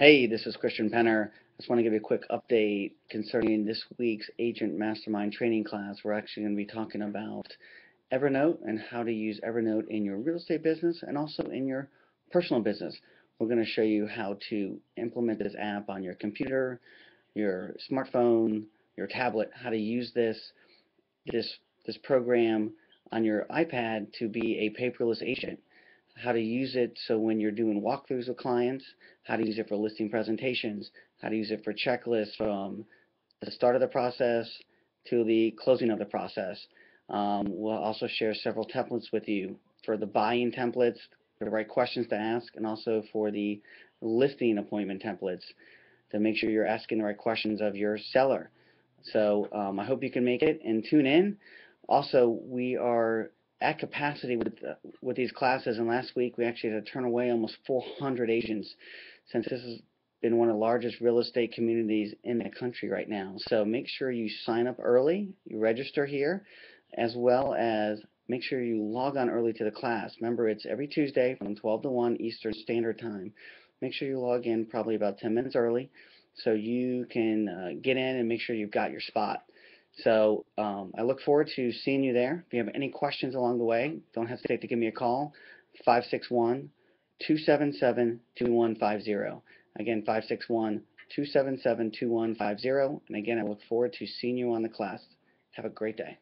Hey, this is Christian Penner. I just want to give you a quick update concerning this week's Agent Mastermind training class. We're actually going to be talking about Evernote and how to use Evernote in your real estate business and also in your personal business. We're going to show you how to implement this app on your computer, your smartphone, your tablet, how to use this this this program on your iPad to be a paperless agent how to use it so when you're doing walkthroughs with clients, how to use it for listing presentations, how to use it for checklists from the start of the process to the closing of the process. Um, we'll also share several templates with you for the buying templates, for the right questions to ask, and also for the listing appointment templates to make sure you're asking the right questions of your seller. So um, I hope you can make it and tune in. Also, we are at capacity with uh, with these classes. And last week we actually had to turn away almost 400 agents, since this has been one of the largest real estate communities in the country right now. So make sure you sign up early, you register here, as well as make sure you log on early to the class. Remember, it's every Tuesday from 12 to 1 Eastern Standard Time. Make sure you log in probably about 10 minutes early so you can uh, get in and make sure you've got your spot. So um, I look forward to seeing you there. If you have any questions along the way, don't hesitate to give me a call, 561 277 2150. Again, 561 277 2150. And again, I look forward to seeing you on the class. Have a great day.